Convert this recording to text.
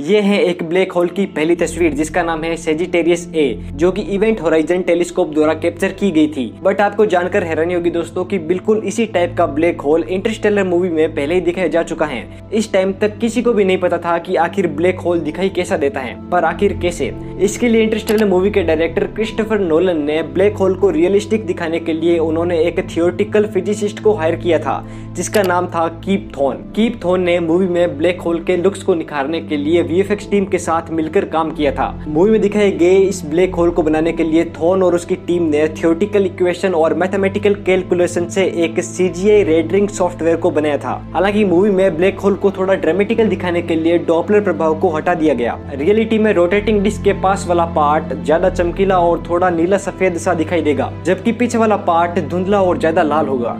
ये है एक ब्लैक होल की पहली तस्वीर, जिसका नाम है सेजिटेरियस ए जो कि इवेंट होराइजन टेलीस्कोप द्वारा कैप्चर की गई थी। बट आपको जानकर हैरानी होगी दोस्तों कि बिल्कुल इसी टाइप का ब्लैक होल इंटरस्टेलर मूवी में पहले ही दिखाया जा चुका है। इस टाइम तक किसी को भी नहीं पता था कि आखिर ब्लैक होल दिखाई कैसा देता है, पर आखिर कैसे? इसके लिए इंटरस्टेलर मूवी के डायरेक्टर क्रिस्टोफर नोलन ने ब्लैक होल को रियलिस्टिक दिखाने के लिए उन्होंने एक थियोरटिकल फिजिसिस्ट को हायर किया था जिसका नाम था कीप थोन। कीप थोन ने मूवी में ब्लैक होल के लुक्स को निखारने के लिए वीएफएक्स टीम के साथ मिलकर काम किया था। मूवी में दिखाए गए इस ब्लैक होल को बनाने के लिए थोन और उसकी टीम ने थियोटिकल इक्वेशन और मैथमेटिकल कैलकुलेशन से एक सीजीआई रेडरिंग सॉफ्टवेयर को बनाया था। हालाँकि मूवी में ब्लैक होल को थोड़ा ड्रामेटिकल दिखाने के लिए डॉपलर प्रभाव को हटा दिया गया। रियलिटी में रोटेटिंग डिस्क के पास वाला पार्ट ज़्यादा चमकीला और थोड़ा नीला सफ़ेद सा दिखाई देगा, जबकि पीछे वाला पार्ट धुंधला और ज़्यादा लाल होगा।